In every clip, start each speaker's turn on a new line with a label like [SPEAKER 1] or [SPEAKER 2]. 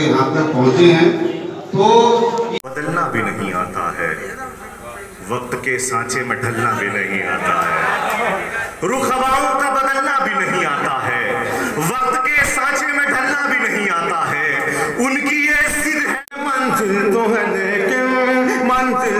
[SPEAKER 1] यहाँ तक पहुँचे हैं तो
[SPEAKER 2] बदलना भी नहीं आता है। वक्त के सांचे में ढलना भी नहीं आता है। रुख हवाओं का बदलना भी नहीं आता है। वक्त के सांचे में ढलना भी नहीं आता है। उनकी ये सिद्ध है मंजिल तो है लेकिन मंजिल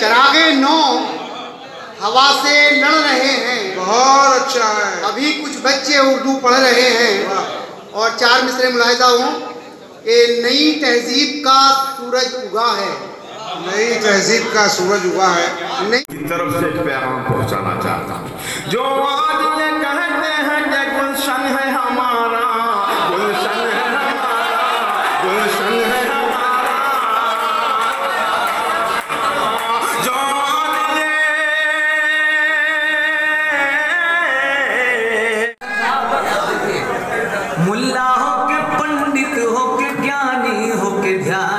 [SPEAKER 3] चरागे नौ हवा से लड़ रहे हैं।
[SPEAKER 4] बहुत अच्छा है।
[SPEAKER 3] अभी कुछ बच्चे उर्दू पढ़ रहे हैं। और चार मिसरे मुलायदा हूँ ये नई तहजीब का सूरज उगा है।
[SPEAKER 4] नई तहजीब का सूरज उगा है।
[SPEAKER 3] नई
[SPEAKER 2] तरफ़ से पैगाम पहुँचाना चाहता हूँ। जो
[SPEAKER 5] ध्यान